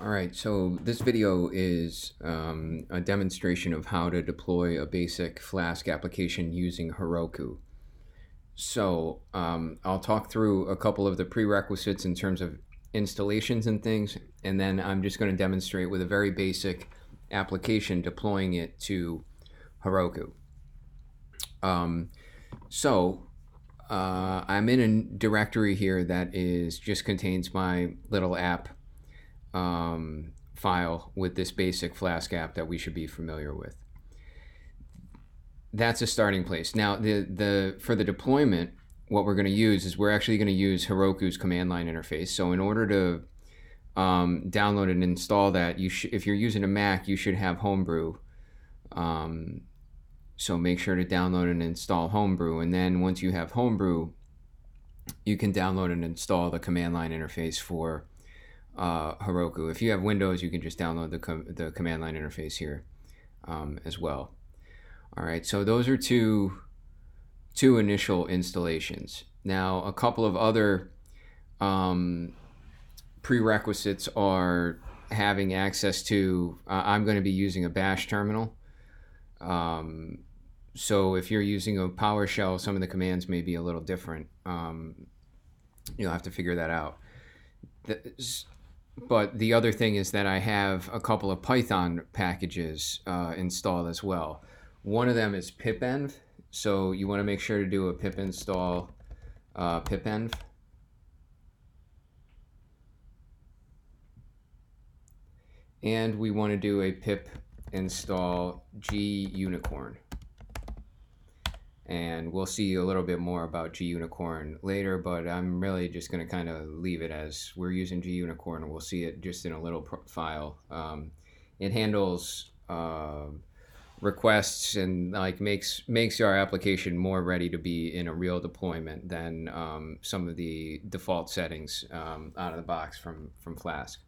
All right, so this video is um, a demonstration of how to deploy a basic Flask application using Heroku. So um, I'll talk through a couple of the prerequisites in terms of installations and things, and then I'm just going to demonstrate with a very basic application deploying it to Heroku. Um, so uh, I'm in a directory here that is just contains my little app um, file with this basic Flask app that we should be familiar with. That's a starting place. Now, the the for the deployment, what we're going to use is we're actually going to use Heroku's command line interface. So in order to um, download and install that, you sh- if you're using a Mac, you should have Homebrew. Um, so make sure to download and install Homebrew, and then once you have Homebrew, you can download and install the command line interface for uh, Heroku. If you have Windows, you can just download the, com- the command line interface here um, as well. All right, so those are two two initial installations. Now, a couple of other um, prerequisites are having access to. Uh, I'm going to be using a Bash terminal. Um, so if you're using a PowerShell, some of the commands may be a little different. Um, you'll have to figure that out. But the other thing is that I have a couple of Python packages uh, installed as well. One of them is pipenv, so you want to make sure to do a pip install uh, pipenv. And we want to do a pip install gunicorn and we'll see a little bit more about gunicorn later but i'm really just going to kind of leave it as we're using gunicorn and we'll see it just in a little file. Um, it handles uh, requests and like makes makes our application more ready to be in a real deployment than um, some of the default settings um, out of the box from from flask.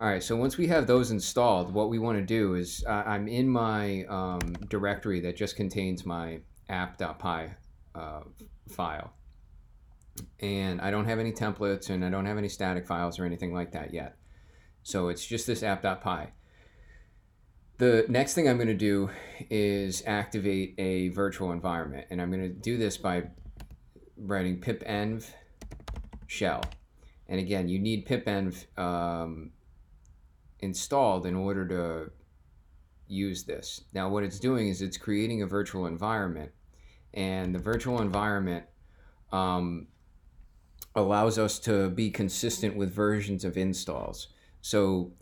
All right, so once we have those installed, what we want to do is uh, I'm in my um, directory that just contains my app.py uh, file. And I don't have any templates and I don't have any static files or anything like that yet. So it's just this app.py. The next thing I'm going to do is activate a virtual environment. And I'm going to do this by writing pipenv shell. And again, you need pipenv um, installed in order to use this. Now, what it's doing is it's creating a virtual environment and the virtual environment um, allows us to be consistent with versions of installs. So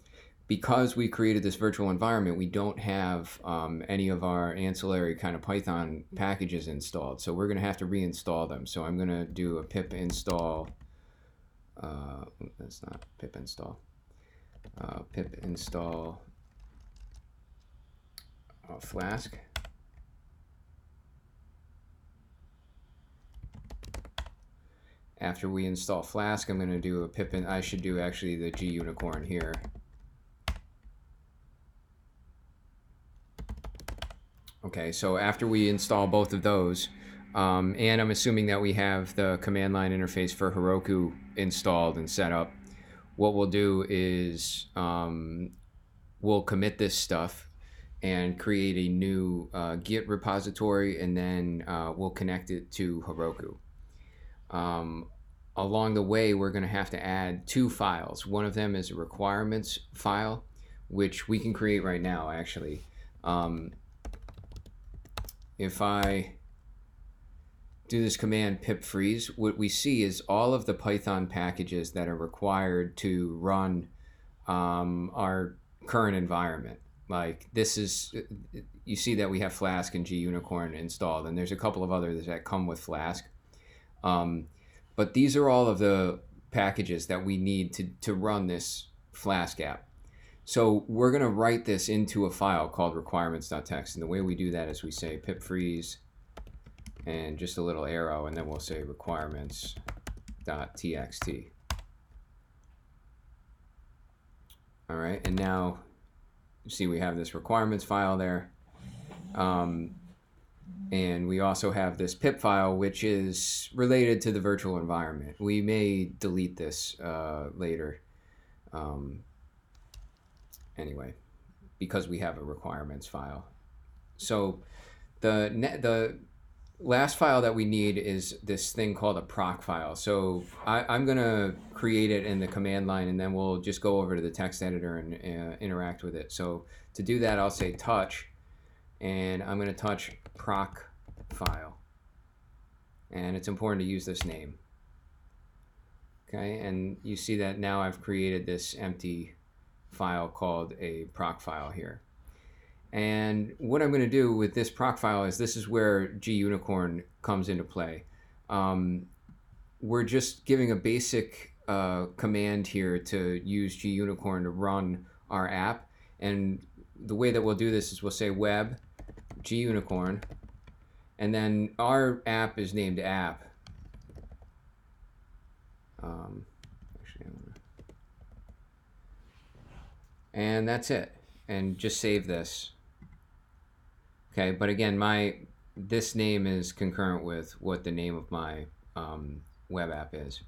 because we created this virtual environment, we don't have um, any of our ancillary kind of Python packages installed. So we're going to have to reinstall them. So I'm going to do a pip install. Uh, that's not pip install. Uh, pip install uh, Flask. After we install Flask, I'm going to do a Pippin. I should do actually the gunicorn here. Okay, so after we install both of those, um, and I'm assuming that we have the command line interface for Heroku installed and set up, what we'll do is um, we'll commit this stuff and create a new uh, Git repository, and then uh, we'll connect it to Heroku. Um, along the way, we're going to have to add two files. One of them is a requirements file, which we can create right now, actually. Um, if I do this command pip freeze, what we see is all of the Python packages that are required to run um, our current environment. Like this is, you see that we have Flask and gunicorn installed, and there's a couple of others that come with Flask. Um, but these are all of the packages that we need to, to run this Flask app. So we're going to write this into a file called requirements.txt. And the way we do that is we say pip freeze and just a little arrow, and then we'll say requirements.txt. All right, and now see we have this requirements file there. Um, and we also have this Pipfile, which is related to the virtual environment. We may delete this uh, later. Um, anyway, because we have a requirements file. So the net, the last file that we need is this thing called a Procfile. So I, am going to create it in the command line and then we'll just go over to the text editor and uh, interact with it. So to do that, I'll say touch and I'm going to touch proc file. And it's important to use this name. Okay, and you see that now I've created this empty file called a Procfile here. And what I'm going to do with this Procfile is this is where GUnicorn comes into play. Um, we're just giving a basic uh, command here to use GUnicorn to run our app. And the way that we'll do this is we'll say web GUnicorn, and then our app is named app. Um, actually, and that's it. And just save this. Okay, but again, my this name is concurrent with what the name of my um, web app is.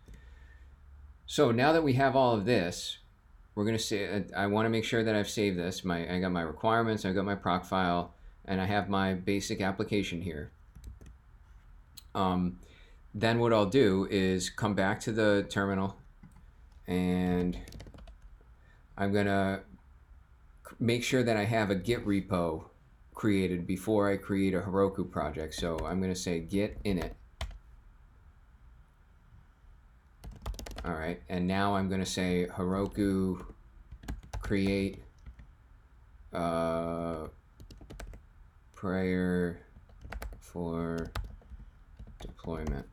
So now that we have all of this, we're going to say, I want to make sure that I've saved this. My, I got my requirements, I got my Procfile, and I have my basic application here. Um, then what I'll do is come back to the terminal and I'm to make sure that I have a Git repo created before I create a Heroku project. So I'm to say git init. All right, and now I'm to say Heroku create uh, prayer for deployment.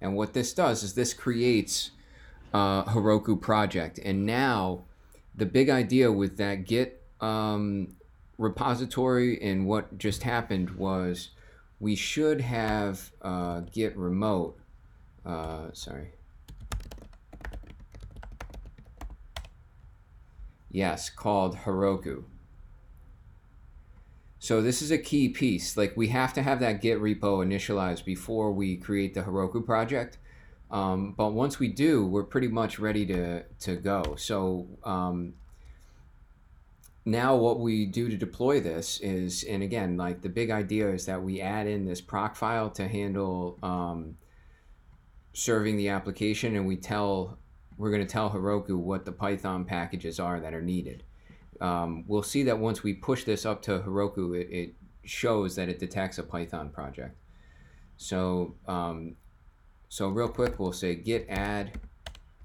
And what this does is this creates uh, Heroku project. And now the big idea with that Git um, repository and what just happened was we should have uh, Git remote. Uh, sorry. Yes, called Heroku. So this is a key piece. Like we have to have that Git repo initialized before we create the Heroku project. Um, but once we do, we're pretty much ready to, to go. So um, now what we do to deploy this is, and again, like the big idea is that we add in this Procfile to handle um, serving the application and we tell, we're going to tell Heroku what the Python packages are that are needed. Um, we'll see that once we push this up to Heroku, it, it shows that it detects a Python project. So um, so real quick, we'll say git add.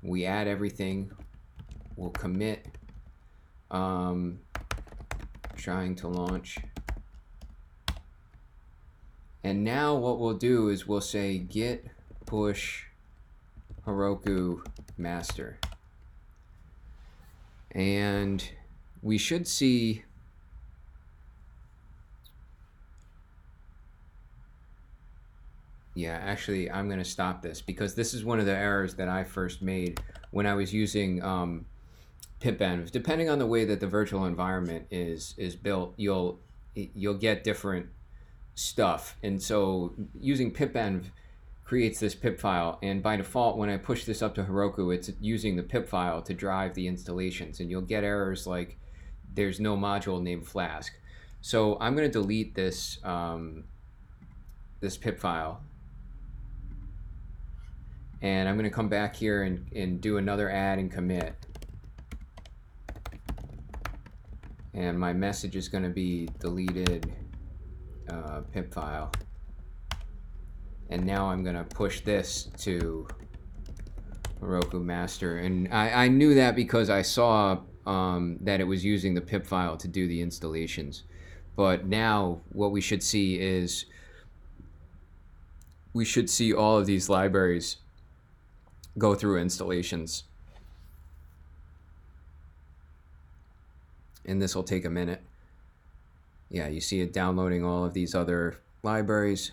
We add everything. We'll commit. Um, trying to launch. And now what we'll do is we'll say git push Heroku master. And we should see Yeah, actually, I'm going to stop this because this is one of the errors that I first made when I was using um, pipenv. Depending on the way that the virtual environment is is built, you'll you'll get different stuff. And so using pipenv creates this Pipfile, and by default, when I push this up to Heroku, it's using the Pipfile to drive the installations, and you'll get errors like there's no module named Flask. So I'm going to delete this um, this Pipfile and I'm going to come back here and, and do another add and commit. And my message is going to be deleted uh, Pipfile. And now I'm going to push this to Heroku master. And I, I knew that because I saw um, that it was using the Pipfile to do the installations. But now what we should see is we should see all of these libraries go through installations. And this will take a minute. Yeah, you see it downloading all of these other libraries.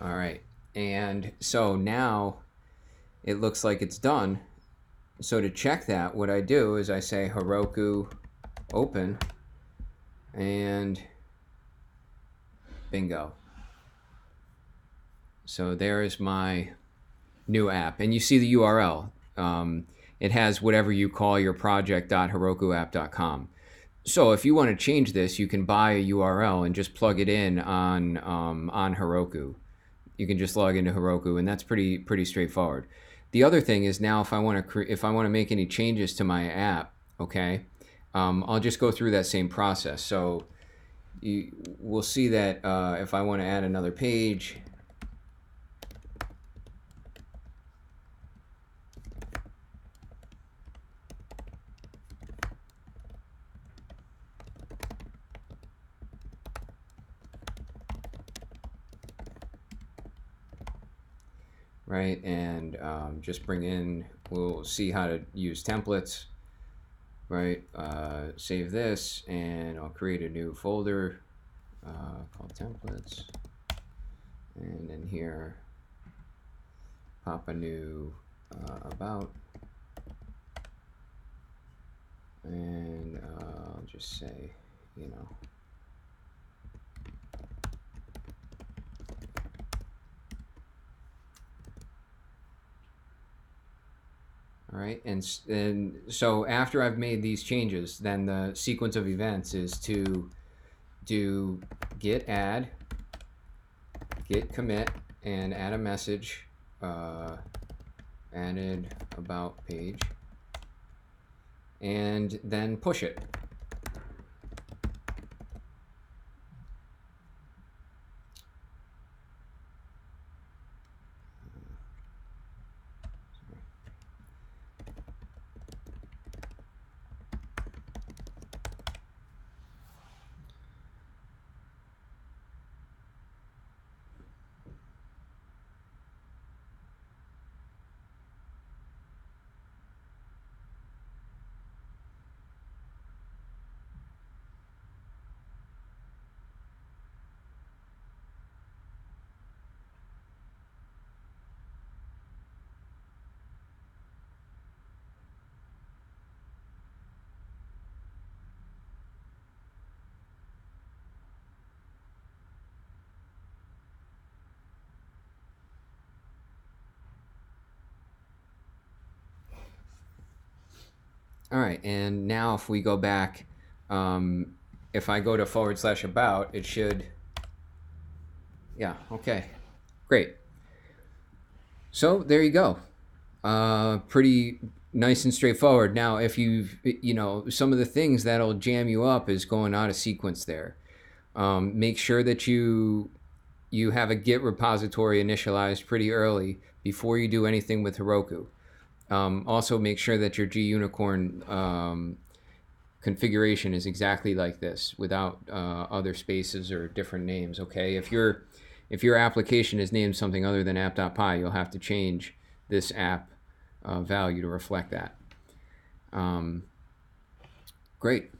All right. And so now it looks like it's done. So to check that, what I do is I say Heroku open and bingo. So there is my new app. And you see the URL. Um, it has whatever you call your project.herokuapp.com. So if you want to change this, you can buy a URL and just plug it in on um, on Heroku. You can just log into Heroku, and that's pretty pretty straightforward. The other thing is now if I want to cre- if I want to make any changes to my app, okay, um, I'll just go through that same process. So you, we'll see that uh, if I want to add another page, right? And um, just bring in, we'll see how to use templates, right? Uh, save this and I'll create a new folder uh, called templates. And in here, pop a new uh, about. And I'll just say, you know, right, and and so after I've made these changes, then the sequence of events is to do git add, git commit, and add a message, uh, added about page, and then push it. All right, and now if we go back, um, if I go to forward slash about, it should, yeah, okay, great. So there you go. Uh, pretty nice and straightforward. Now, if you you know some of the things that'll jam you up is going out of sequence there. Um, make sure that you you have a Git repository initialized pretty early before you do anything with Heroku. Um, also, make sure that your gunicorn um, configuration is exactly like this, without uh, other spaces or different names. Okay, if your if your application is named something other than app.py, you'll have to change this app uh, value to reflect that. Um, great.